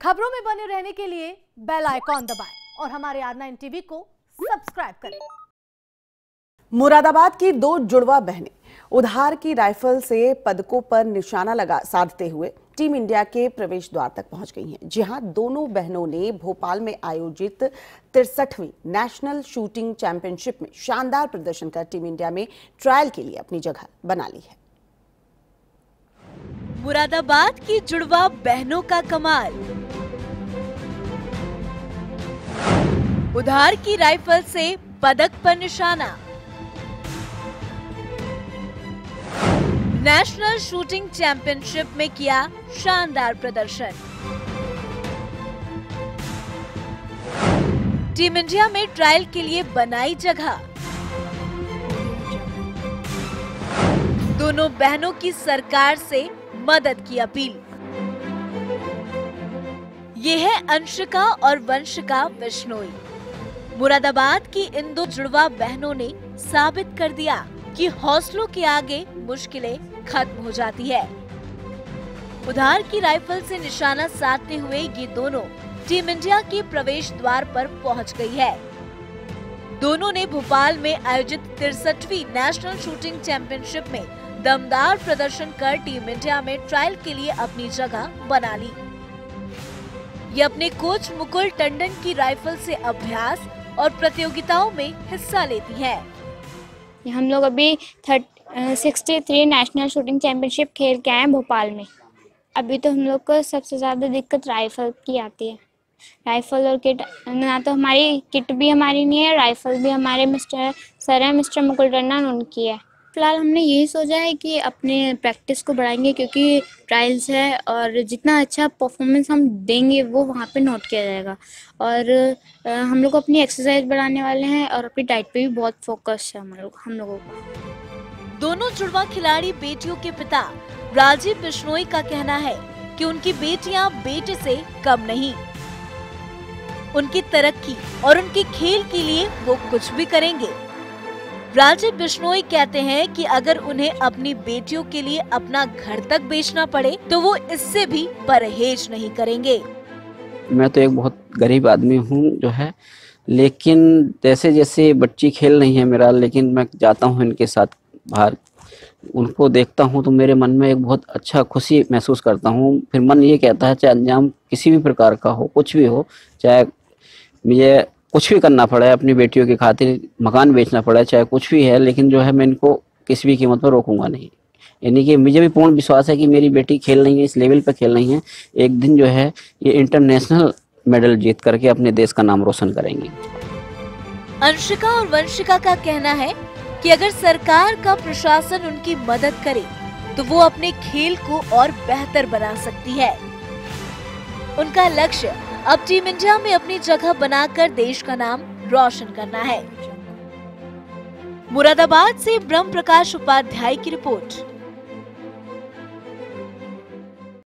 खबरों में बने रहने के लिए बेल आइकॉन दबाएँ और हमारे आर नाइन टीवी को सब्सक्राइब करें। मुरादाबाद की दो जुड़वा बहनें उधार की राइफल से पदकों पर निशाना लगा साधते हुए टीम इंडिया के प्रवेश द्वार तक पहुँच गई हैं। जी हाँ दोनों बहनों ने भोपाल में आयोजित तिरसठवीं नेशनल शूटिंग चैंपियनशिप में शानदार प्रदर्शन कर टीम इंडिया में ट्रायल के लिए अपनी जगह बना ली है। मुरादाबाद की जुड़वा बहनों का कमाल उधार की राइफल से पदक पर निशाना। नेशनल शूटिंग चैंपियनशिप में किया शानदार प्रदर्शन। टीम इंडिया में ट्रायल के लिए बनाई जगह। दोनों बहनों की सरकार से मदद की अपील। ये है अंशिका और वंशिका बिश्नोई मुरादाबाद की इन दो जुड़वा बहनों ने साबित कर दिया कि हौसलों के आगे मुश्किलें खत्म हो जाती है। उधार की राइफल से निशाना साधते हुए ये दोनों टीम इंडिया के प्रवेश द्वार पर पहुँच गई है। दोनों ने भोपाल में आयोजित तिरसठवीं नेशनल शूटिंग चैंपियनशिप में दमदार प्रदर्शन कर टीम इंडिया में ट्रायल के लिए अपनी जगह बना ली। ये अपने कोच मुकुल टंडन की राइफल से अभ्यास और प्रतियोगिताओं में हिस्सा लेती है। हम लोग अभी thirty sixty three national shooting championship खेल के आए हैं भोपाल में। अभी तो हम लोग को सबसे ज़्यादा दिक्कत राइफल की आती है। राइफल और किट, ना तो हमारी किट भी हमारी नहीं है राइफल भी हमारे मिस्टर, सर है, मिस्टर मुकुल रन्ना उनकी है। फ़िलहाल हमने यही सोचा है कि अपने प्रैक्टिस को बढ़ाएँगे, क्योंकि ट्रायल्स है और जितना अच्छा परफॉर्मेंस हम देंगे, वो वहाँ पे नोट किया जाएगा। और हम लोग अपनी एक्सरसाइज बढ़ाने वाले हैं और अपनी डाइट पे भी बहुत फोकस है हम लोग, हम लोगों का। दोनों जुड़वा खिलाड़ी बेटियों के पिता, राजीव बिश्नोई का कहना है कि उनकी बेटियाँ बेटे से कम नहीं। उनकी तरक्की और उनके खेल के लिए वो कुछ भी करेंगे। राजीव बिश्नोई कहते हैं कि अगर उन्हें अपनी बेटियों के लिए अपना घर तक बेचना पड़े तो वो इससे भी परहेज नहीं करेंगे। मैं तो एक बहुत गरीब आदमी हूँ जो है, लेकिन जैसे जैसे बच्ची खेल रही है मेरा, लेकिन मैं जाता हूँ इनके साथ बाहर, उनको देखता हूँ तो मेरे मन में एक बहुत अच्छा खुशी महसूस करता हूँ। फिर मन ये कहता है, चाहे अंजाम किसी भी प्रकार का हो, कुछ भी हो, चाहे मुझे कुछ भी करना पड़ा है, अपनी बेटियों की खातिर मकान बेचना पड़ा है, चाहे कुछ भी है, लेकिन जो है मैं इनको किसी भी कीमत पर रोकूँगा नहीं। यानी कि मुझे भी पूर्ण विश्वास है कि मेरी बेटी खेल रही है, इस लेवल पर खेल रही है। एक दिन जो है ये इंटरनेशनल मेडल जीत करके अपने देश का नाम रोशन करेंगी। अंशिका और वंशिका का कहना है कि अगर सरकार का प्रशासन उनकी मदद करे तो वो अपने खेल को और बेहतर बना सकती है। उनका लक्ष्य अब टीम इंडिया में अपनी जगह बनाकर देश का नाम रोशन करना है। मुरादाबाद से ब्रह्म प्रकाश उपाध्याय की रिपोर्ट।